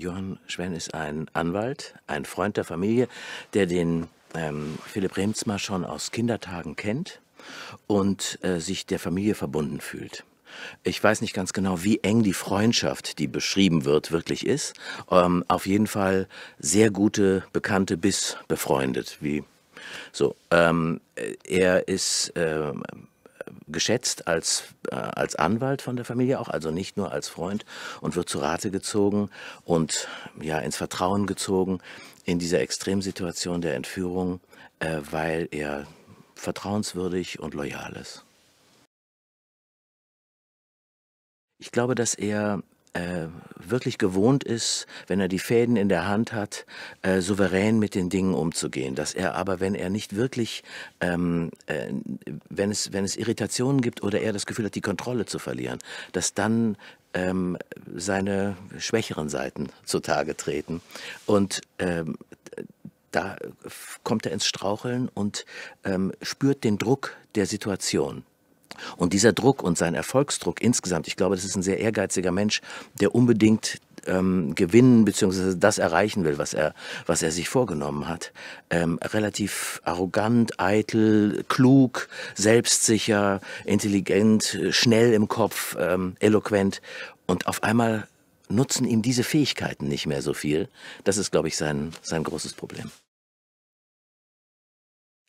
Johann Schwenn ist ein Anwalt, ein Freund der Familie, der den ähm, Philipp Remzma schon aus Kindertagen kennt und äh, sich der Familie verbunden fühlt. Ich weiß nicht ganz genau, wie eng die Freundschaft, die beschrieben wird, wirklich ist. Ähm, auf jeden Fall sehr gute Bekannte bis befreundet. Wie so. Ähm, er ist äh, geschätzt als, äh, als Anwalt von der Familie auch, also nicht nur als Freund und wird zu Rate gezogen und ja ins Vertrauen gezogen in dieser Extremsituation der Entführung, äh, weil er vertrauenswürdig und loyal ist. Ich glaube, dass er äh, wirklich gewohnt ist, wenn er die Fäden in der Hand hat, äh, souverän mit den Dingen umzugehen. Dass er aber, wenn er nicht wirklich, ähm, äh, wenn, es, wenn es Irritationen gibt oder er das Gefühl hat, die Kontrolle zu verlieren, dass dann ähm, seine schwächeren Seiten zutage treten. Und ähm, da kommt er ins Straucheln und ähm, spürt den Druck der Situation. Und dieser Druck und sein Erfolgsdruck insgesamt, ich glaube, das ist ein sehr ehrgeiziger Mensch, der unbedingt ähm, gewinnen bzw. das erreichen will, was er, was er sich vorgenommen hat. Ähm, relativ arrogant, eitel, klug, selbstsicher, intelligent, schnell im Kopf, ähm, eloquent. Und auf einmal nutzen ihm diese Fähigkeiten nicht mehr so viel. Das ist, glaube ich, sein, sein großes Problem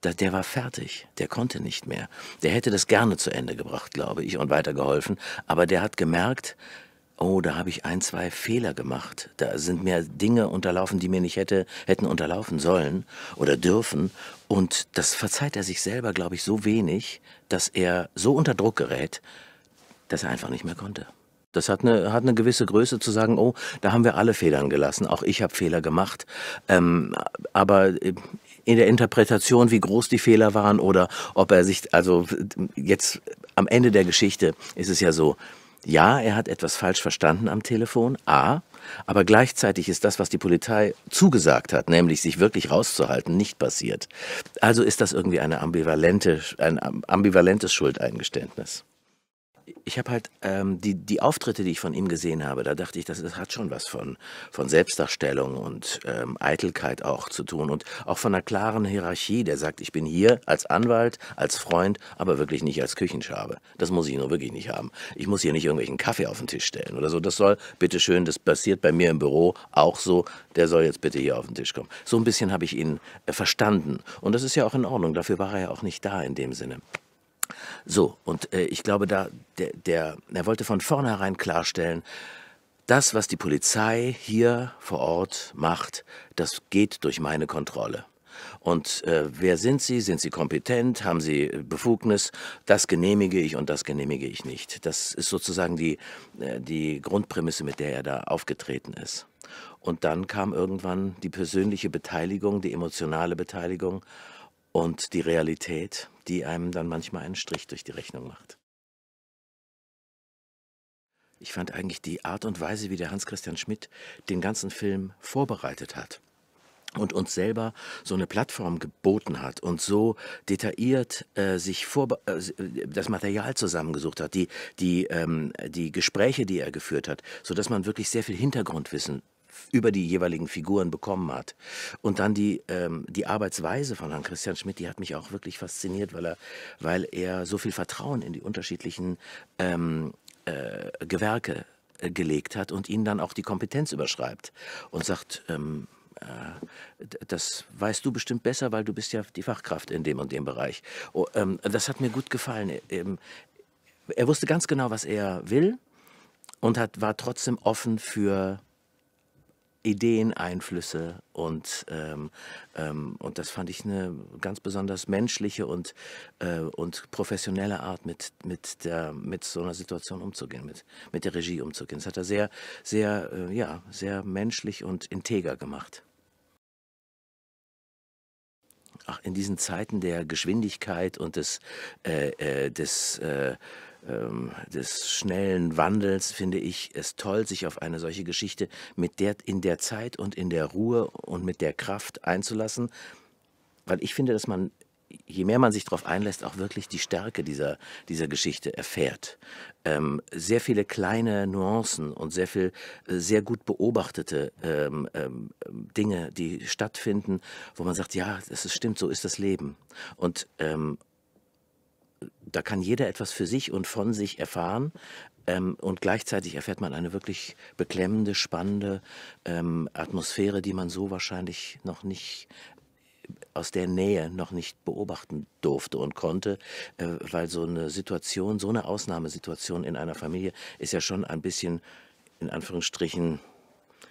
der war fertig, der konnte nicht mehr. Der hätte das gerne zu Ende gebracht, glaube ich, und weitergeholfen. Aber der hat gemerkt, oh, da habe ich ein, zwei Fehler gemacht. Da sind mir Dinge unterlaufen, die mir nicht hätte, hätten unterlaufen sollen oder dürfen. Und das verzeiht er sich selber, glaube ich, so wenig, dass er so unter Druck gerät, dass er einfach nicht mehr konnte. Das hat eine, hat eine gewisse Größe zu sagen, oh, da haben wir alle Federn gelassen. Auch ich habe Fehler gemacht. Ähm, aber äh, in der Interpretation, wie groß die Fehler waren oder ob er sich, also jetzt am Ende der Geschichte ist es ja so, ja, er hat etwas falsch verstanden am Telefon, A, aber gleichzeitig ist das, was die Polizei zugesagt hat, nämlich sich wirklich rauszuhalten, nicht passiert. Also ist das irgendwie eine ambivalente, ein ambivalentes Schuldeingeständnis ich habe halt ähm, die, die Auftritte, die ich von ihm gesehen habe, da dachte ich, das, das hat schon was von, von Selbstdarstellung und ähm, Eitelkeit auch zu tun und auch von einer klaren Hierarchie, der sagt, ich bin hier als Anwalt, als Freund, aber wirklich nicht als Küchenschabe. Das muss ich nur wirklich nicht haben. Ich muss hier nicht irgendwelchen Kaffee auf den Tisch stellen oder so. Das soll, bitteschön, das passiert bei mir im Büro auch so, der soll jetzt bitte hier auf den Tisch kommen. So ein bisschen habe ich ihn äh, verstanden. Und das ist ja auch in Ordnung, dafür war er ja auch nicht da in dem Sinne. So, und äh, ich glaube, da, der, der, er wollte von vornherein klarstellen, das, was die Polizei hier vor Ort macht, das geht durch meine Kontrolle. Und äh, wer sind Sie? Sind Sie kompetent? Haben Sie Befugnis? Das genehmige ich und das genehmige ich nicht. Das ist sozusagen die, äh, die Grundprämisse, mit der er da aufgetreten ist. Und dann kam irgendwann die persönliche Beteiligung, die emotionale Beteiligung und die Realität, die einem dann manchmal einen Strich durch die Rechnung macht. Ich fand eigentlich die Art und Weise, wie der Hans-Christian Schmidt den ganzen Film vorbereitet hat und uns selber so eine Plattform geboten hat und so detailliert äh, sich vor, äh, das Material zusammengesucht hat, die, die, ähm, die Gespräche, die er geführt hat, sodass man wirklich sehr viel Hintergrundwissen über die jeweiligen Figuren bekommen hat. Und dann die, ähm, die Arbeitsweise von Herrn Christian Schmidt, die hat mich auch wirklich fasziniert, weil er, weil er so viel Vertrauen in die unterschiedlichen ähm, äh, Gewerke äh, gelegt hat und ihnen dann auch die Kompetenz überschreibt und sagt, ähm, äh, das weißt du bestimmt besser, weil du bist ja die Fachkraft in dem und dem Bereich. Oh, ähm, das hat mir gut gefallen. Ähm, er wusste ganz genau, was er will und hat, war trotzdem offen für Ideen, Einflüsse und, ähm, ähm, und das fand ich eine ganz besonders menschliche und, äh, und professionelle Art, mit, mit, der, mit so einer Situation umzugehen, mit, mit der Regie umzugehen. Das hat er sehr, sehr, äh, ja, sehr menschlich und integer gemacht. Ach, in diesen Zeiten der Geschwindigkeit und des, äh, äh des äh, ähm, des schnellen Wandels finde ich es toll, sich auf eine solche Geschichte mit der, in der Zeit und in der Ruhe und mit der Kraft einzulassen, weil ich finde, dass man je mehr man sich darauf einlässt, auch wirklich die Stärke dieser, dieser Geschichte erfährt. Ähm, sehr viele kleine Nuancen und sehr viel äh, sehr gut beobachtete ähm, ähm, Dinge, die stattfinden, wo man sagt, ja, ist, stimmt, so ist das Leben. Und ähm, da kann jeder etwas für sich und von sich erfahren. Ähm, und gleichzeitig erfährt man eine wirklich beklemmende, spannende ähm, Atmosphäre, die man so wahrscheinlich noch nicht aus der Nähe noch nicht beobachten durfte und konnte, äh, weil so eine Situation, so eine Ausnahmesituation in einer Familie ist ja schon ein bisschen, in Anführungsstrichen,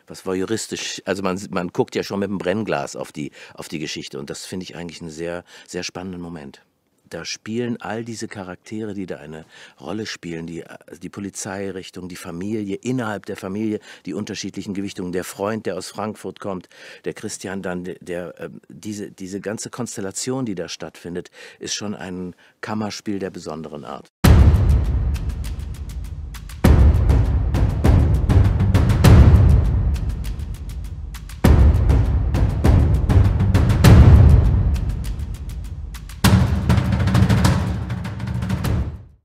was war juristisch, also man, man guckt ja schon mit dem Brennglas auf die, auf die Geschichte und das finde ich eigentlich einen sehr, sehr spannenden Moment da spielen all diese Charaktere, die da eine Rolle spielen, die, die Polizeirichtung, die Familie, innerhalb der Familie, die unterschiedlichen Gewichtungen, der Freund, der aus Frankfurt kommt, der Christian dann, der, der äh, diese, diese ganze Konstellation, die da stattfindet, ist schon ein Kammerspiel der besonderen Art.